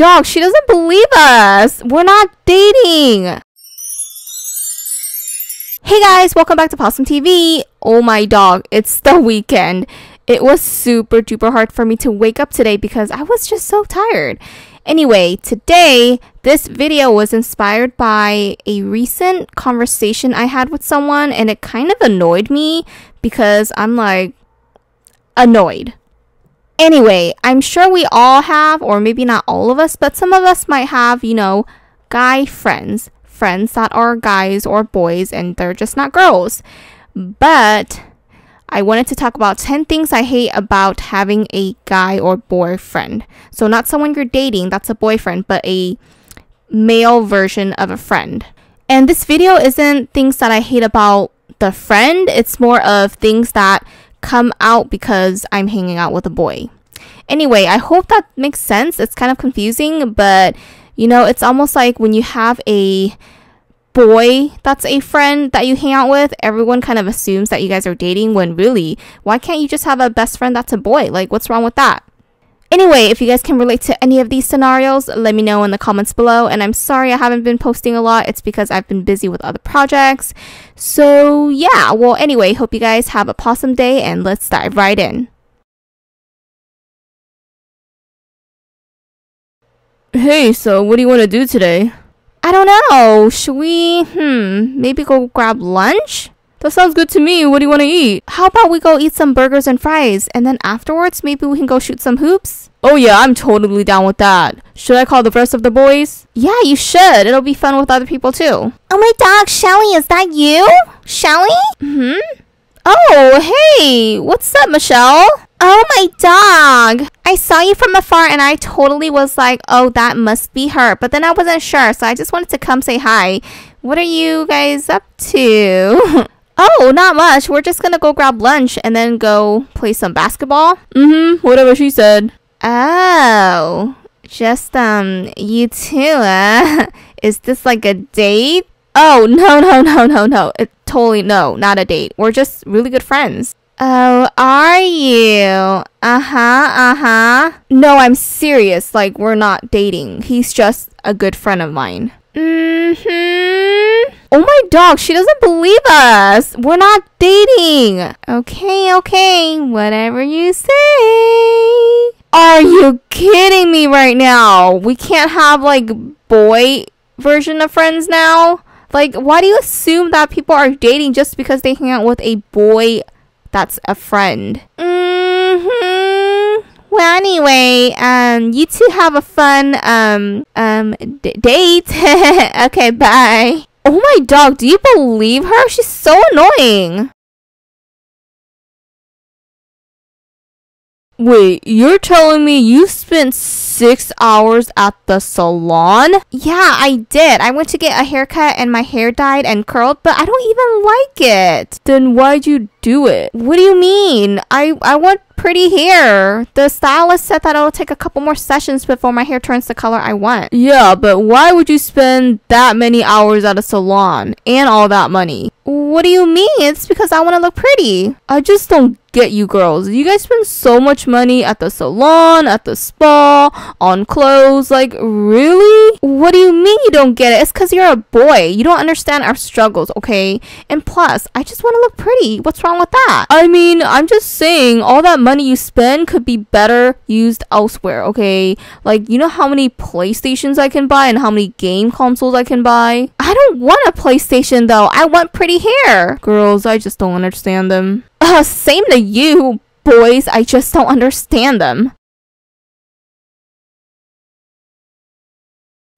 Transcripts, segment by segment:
dog, she doesn't believe us. We're not dating. Hey guys, welcome back to Pawesome TV. Oh my dog, it's the weekend. It was super duper hard for me to wake up today because I was just so tired. Anyway, today, this video was inspired by a recent conversation I had with someone and it kind of annoyed me because I'm like, annoyed. Anyway, I'm sure we all have, or maybe not all of us, but some of us might have, you know, guy friends. Friends that are guys or boys and they're just not girls. But I wanted to talk about 10 things I hate about having a guy or boyfriend. So, not someone you're dating, that's a boyfriend, but a male version of a friend. And this video isn't things that I hate about the friend, it's more of things that come out because I'm hanging out with a boy. Anyway, I hope that makes sense. It's kind of confusing, but you know, it's almost like when you have a boy that's a friend that you hang out with, everyone kind of assumes that you guys are dating when really, why can't you just have a best friend that's a boy? Like, what's wrong with that? Anyway, if you guys can relate to any of these scenarios, let me know in the comments below. And I'm sorry I haven't been posting a lot. It's because I've been busy with other projects. So, yeah. Well, anyway, hope you guys have a pawesome day and let's dive right in. Hey, so what do you want to do today? I don't know. Should we, hmm, maybe go grab lunch? That sounds good to me. What do you want to eat? How about we go eat some burgers and fries and then afterwards maybe we can go shoot some hoops? Oh yeah, I'm totally down with that. Should I call the rest of the boys? Yeah, you should. It'll be fun with other people too. Oh my dog, Shelly, is that you? Shelly? Hmm? Oh, hey. What's up, Michelle? Oh my dog! I saw you from afar and I totally was like, oh, that must be her. But then I wasn't sure, so I just wanted to come say hi. What are you guys up to? Oh, not much. We're just gonna go grab lunch and then go play some basketball. Mm-hmm. Whatever she said. Oh, just um, you two, uh? Is this like a date? Oh, no, no, no, no, no. It totally no, not a date. We're just really good friends. Oh, are you? Uh-huh, uh-huh. No, I'm serious. Like, we're not dating. He's just a good friend of mine. Mm-hmm. Oh my dog, she doesn't believe us. We're not dating. Okay, okay. Whatever you say. Are you kidding me right now? We can't have like boy version of friends now? Like, why do you assume that people are dating just because they hang out with a boy that's a friend? Mm-hmm. Well, anyway, um, you two have a fun um um d- date. okay, bye. Oh my dog, do you believe her? She's so annoying. Wait, you're telling me you spent six hours at the salon? Yeah, I did. I went to get a haircut and my hair dyed and curled, but I don't even like it. Then why'd you do it? What do you mean? I, I want pretty hair. The stylist said that it'll take a couple more sessions before my hair turns the color I want. Yeah, but why would you spend that many hours at a salon and all that money? What do you mean? It's because I want to look pretty. I just don't get you girls. You guys spend so much money at the salon, at the spa, on clothes. Like, really? What do you mean you don't get it? It's because you're a boy. You don't understand our struggles, okay? And plus, I just want to look pretty. What's wrong with that? I mean, I'm just saying, all that money you spend could be better used elsewhere, okay? Like, you know how many PlayStations I can buy and how many game consoles I can buy? I don't want a PlayStation though. I want pretty hair. Girls, I just don't understand them. Uh, same to you, boys. I just don't understand them.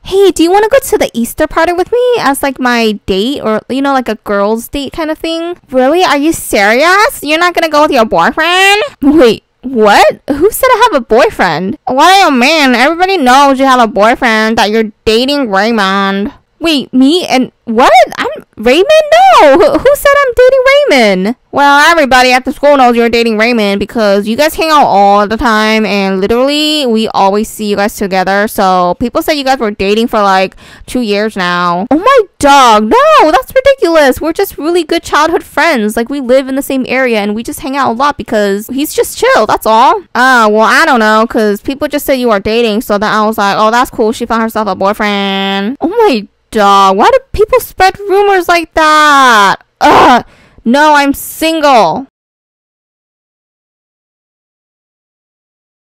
Hey, do you want to go to the Easter party with me as like my date or you know like a girls date kind of thing? Really? Are you serious? You're not going to go with your boyfriend? Wait, what? Who said I have a boyfriend? What do you mean? Everybody knows you have a boyfriend that you're dating Raymond. Wait, me and What? I'm Raymond? No. Who, who said I'm dating Raymond? Well, everybody at the school knows you're dating Raymond because you guys hang out all the time and literally we always see you guys together. So people say you guys were dating for like two years now. Oh my dog. No, that's ridiculous. We're just really good childhood friends. Like we live in the same area and we just hang out a lot because he's just chill. That's all. Ah, uh, well, I don't know because people just said you are dating. So then I was like, oh, that's cool. She found herself a boyfriend. Oh my dog. Why do people spread rumors like that? Ugh. No, I'm single.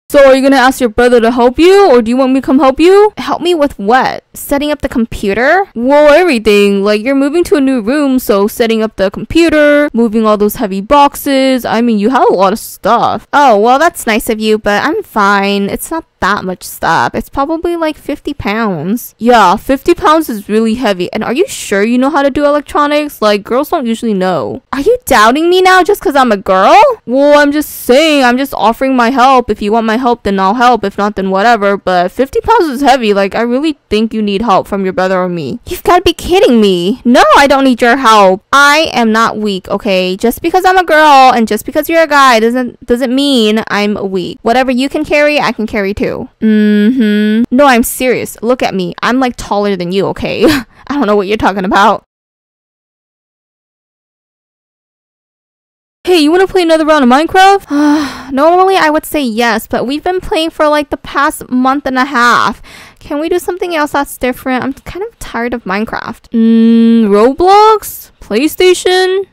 So are you gonna ask your brother to help you, or do you want me to come help you? Help me with what? Setting up the computer? Well, everything. Like you're moving to a new room, so setting up the computer, moving all those heavy boxes. I mean, you have a lot of stuff. Oh, well, that's nice of you, but I'm fine. It's not that much stuff. It's probably like 50 pounds. Yeah, 50 pounds is really heavy. And are you sure you know how to do electronics? Like, girls don't usually know. Are you doubting me now just because I'm a girl? Well, I'm just saying, I'm just offering my help. If you want my help, then I'll help. If not, then whatever. But 50 pounds is heavy. Like, I really think you need help from your brother or me. You've got to be kidding me. No, I don't need your help. I am not weak, okay? Just because I'm a girl and just because you're a guy doesn't doesn't mean I'm weak. Whatever you can carry, I can carry too. Mm-hmm. No, I'm serious. Look at me. I'm like taller than you, okay? I don't know what you're talking about. Hey, you want to play another round of Minecraft? Normally I would say yes, but we've been playing for like the past month and a half. Can we do something else that's different? I'm kind of tired of Minecraft. Mmm, Roblox? PlayStation?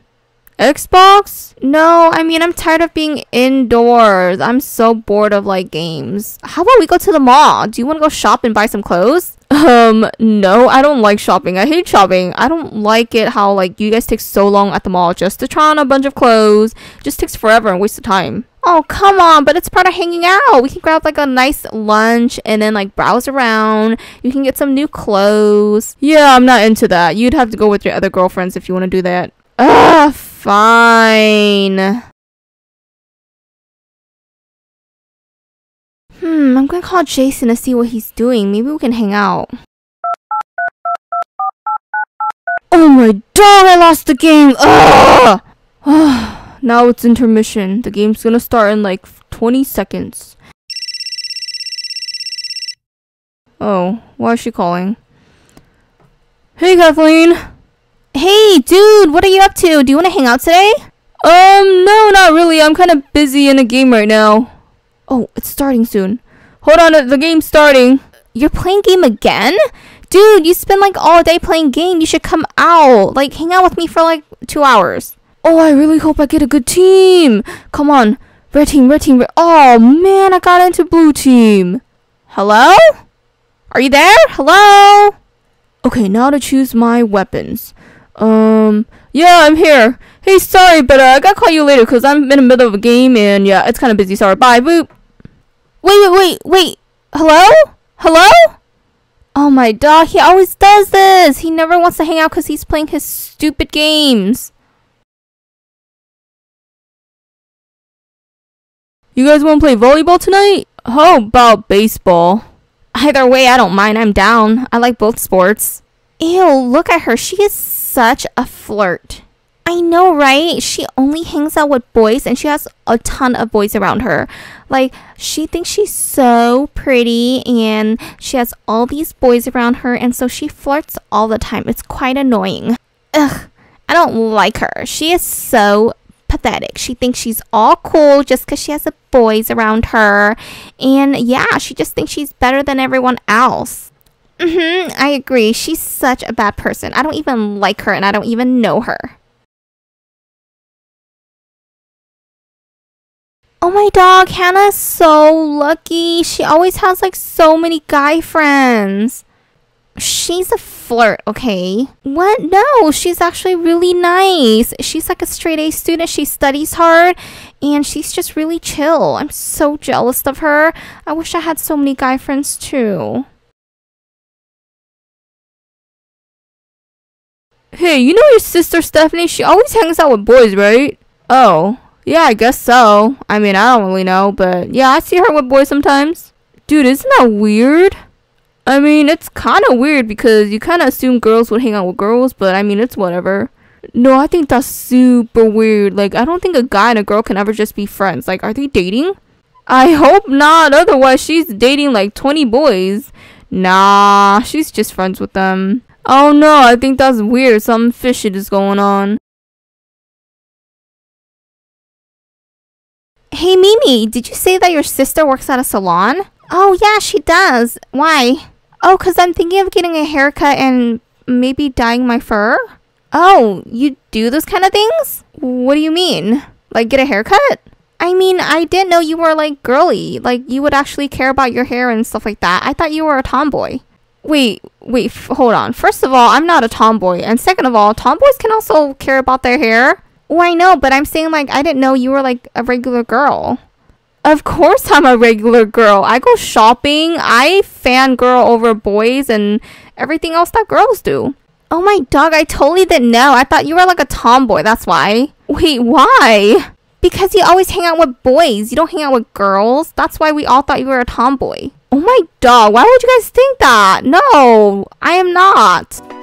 Xbox? No, I mean, I'm tired of being indoors. I'm so bored of like games. How about we go to the mall? Do you want to go shop and buy some clothes? Um, no, I don't like shopping. I hate shopping. I don't like it how like you guys take so long at the mall just to try on a bunch of clothes. It just takes forever and waste of time. Oh, come on, but it's part of hanging out. We can grab like a nice lunch and then like browse around. You can get some new clothes. Yeah, I'm not into that. You'd have to go with your other girlfriends if you want to do that. Ugh, fine. Hmm, I'm gonna call Jason to see what he's doing. Maybe we can hang out. Oh my god, I lost the game! Ugh! now it's intermission. The game's gonna start in like 20 seconds. Oh, why is she calling? Hey, Kathleen! Hey, dude, what are you up to? Do you want to hang out today? Um, no, not really. I'm kind of busy in a game right now. Oh, it's starting soon. Hold on, the game's starting. You're playing game again? Dude, you spend like all day playing game. You should come out. Like, hang out with me for like two hours. Oh, I really hope I get a good team. Come on. Red team, red team, red. Oh, man, I got into blue team. Hello? Are you there? Hello? Okay, now to choose my weapons. Um, yeah, I'm here. Hey, sorry, but uh, I gotta call you later because I'm in the middle of a game and yeah, it's kind of busy. Sorry. Bye. Boop. Wait, wait, wait, wait. Hello? Hello? Oh my dog, he always does this. He never wants to hang out because he's playing his stupid games. You guys want to play volleyball tonight? How about baseball? Either way, I don't mind. I'm down. I like both sports. Ew, look at her. She is such a flirt. I know, right? She only hangs out with boys and she has a ton of boys around her. Like, she thinks she's so pretty and she has all these boys around her, and so she flirts all the time. It's quite annoying. Ugh, I don't like her. She is so pathetic. She thinks she's all cool just because she has the boys around her. And yeah, she just thinks she's better than everyone else. Mm-hmm, I agree. She's such a bad person. I don't even like her and I don't even know her. Oh my dog, Hannah's so lucky. She always has like so many guy friends. She's a flirt, okay? What? No, she's actually really nice. She's like a straight A student. She studies hard and she's just really chill. I'm so jealous of her. I wish I had so many guy friends too. Hey, you know your sister Stephanie? She always hangs out with boys, right? Oh, yeah, I guess so. I mean, I don't really know, but yeah, I see her with boys sometimes. Dude, isn't that weird? I mean, it's kind of weird because you kind of assume girls would hang out with girls, but I mean, it's whatever. No, I think that's super weird. Like, I don't think a guy and a girl can ever just be friends. Like, are they dating? I hope not. Otherwise, she's dating like 20 boys. Nah, she's just friends with them. Oh no, I think that's weird. Something fishy is going on. Hey Mimi, did you say that your sister works at a salon? Oh yeah, she does. Why? Oh, cause I'm thinking of getting a haircut and maybe dyeing my fur. Oh, you do those kind of things? What do you mean? Like get a haircut? I mean, I didn't know you were like girly. Like you would actually care about your hair and stuff like that. I thought you were a tomboy. Wait, wait, f- hold on. First of all, I'm not a tomboy. And second of all, tomboys can also care about their hair. Oh, I know, but I'm saying like I didn't know you were like a regular girl. Of course I'm a regular girl. I go shopping. I fangirl over boys and everything else that girls do. Oh my dog, I totally didn't know. I thought you were like a tomboy, that's why. Wait, why? Because you always hang out with boys. You don't hang out with girls. That's why we all thought you were a tomboy. Oh my dog, why would you guys think that? No, I am not.